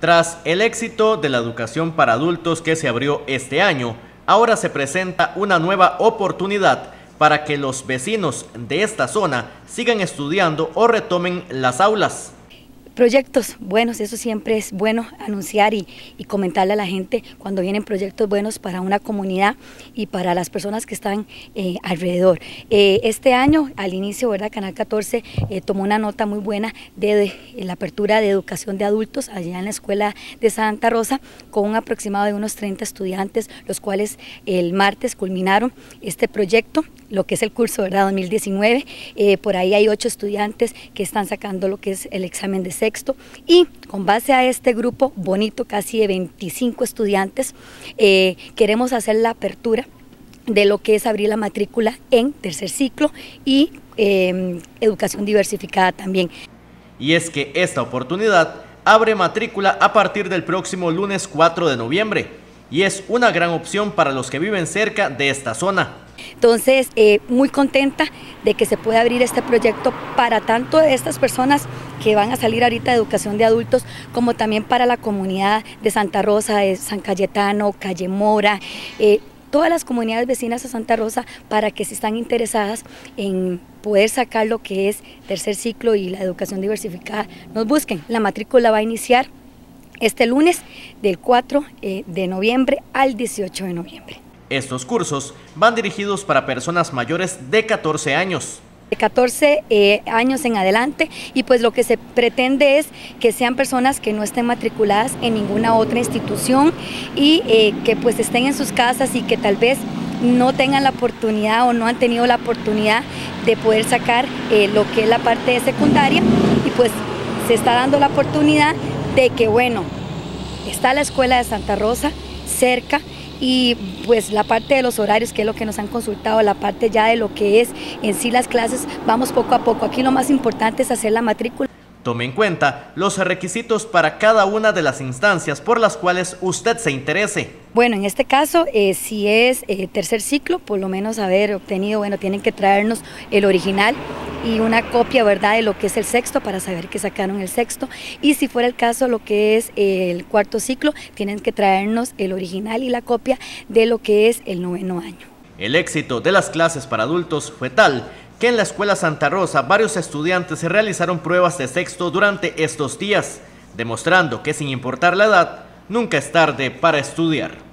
Tras el éxito de la educación para adultos que se abrió este año, ahora se presenta una nueva oportunidad para que los vecinos de esta zona sigan estudiando o retomen las aulas proyectos buenos, eso siempre es bueno anunciar y, comentarle a la gente cuando vienen proyectos buenos para una comunidad y para las personas que están eh, alrededor. Eh, este año, al inicio, ¿verdad? Canal 14 eh, tomó una nota muy buena de, la apertura de educación de adultos allá en la escuela de Santa Rosa con un aproximado de unos 30 estudiantes, los cuales el martes culminaron este proyecto lo que es el curso ¿verdad? 2019. por ahí hay ocho estudiantes que están sacando lo que es el examen de y con base a este grupo bonito, casi de 25 estudiantes, eh, queremos hacer la apertura de lo que es abrir la matrícula en tercer ciclo y em, educación diversificada también. Y es que esta oportunidad abre matrícula a partir del próximo lunes 4 de noviembre y es una gran opción para los que viven cerca de esta zona. Entonces, eh, muy contenta de que se pueda abrir este proyecto para tanto estas personas que van a salir ahorita de educación de adultos, como también para la comunidad de Santa Rosa, de San Cayetano, Calle Mora, eh, todas las comunidades vecinas de Santa Rosa para que si están interesadas en poder sacar lo que es tercer ciclo y la educación diversificada, nos busquen. La matrícula va a iniciar este lunes del 4 eh, de noviembre al 18 de noviembre. Estos cursos van dirigidos para personas mayores de 14 años. De 14 eh, años en adelante y pues lo que se pretende es que sean personas que no estén matriculadas en ninguna otra institución y eh, que pues estén en sus casas y que tal vez no tengan la oportunidad o no han tenido la oportunidad de poder sacar eh, lo que es la parte de secundaria y pues se está dando la oportunidad de que bueno, está la escuela de Santa Rosa cerca, y pues la parte de los horarios, que es lo que nos han consultado, la parte ya de lo que es en sí las clases, vamos poco a poco. Aquí lo más importante es hacer la matrícula. Tome en cuenta los requisitos para cada una de las instancias por las cuales usted se interese. Bueno, en este caso, eh, si es eh, tercer ciclo, por lo menos haber obtenido, bueno, tienen que traernos el original y una copia, ¿verdad?, de lo que es el sexto para saber que sacaron el sexto. Y si fuera el caso, lo que es el cuarto ciclo, tienen que traernos el original y la copia de lo que es el noveno año. El éxito de las clases para adultos fue tal que en la Escuela Santa Rosa varios estudiantes realizaron pruebas de sexto durante estos días, demostrando que sin importar la edad, nunca es tarde para estudiar.